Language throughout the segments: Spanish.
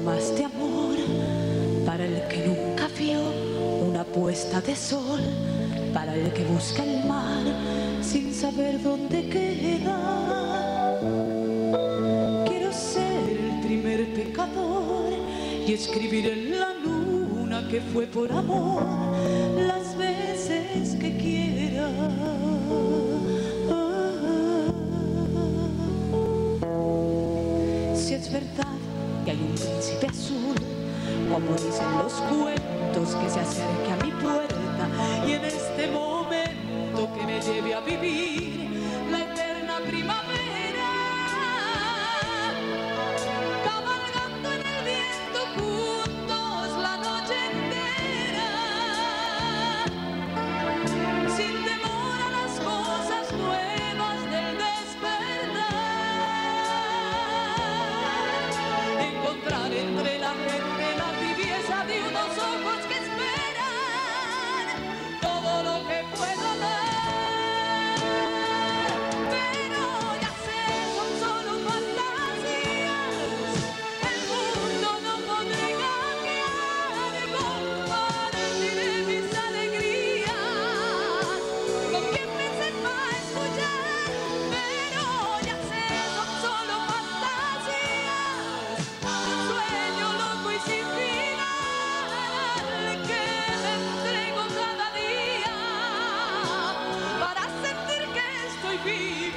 más de amor para el que nunca vio una puesta de sol, para el que busca el mar sin saber dónde queda. Quiero ser el primer pecador y escribir en la luna que fue por amor las veces que quiera. Es verdad que hay un príncipe azul, como dicen los cuentos, que se acerque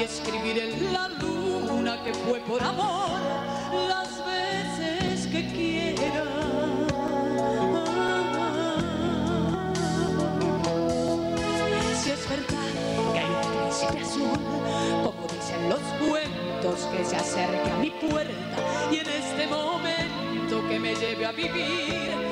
y escribir en la luna que fue por amor las veces que quiera. Si es verdad que hay un príncipe azul, como dicen los cuentos, que se acerca a mi puerta y en este momento que me lleve a vivir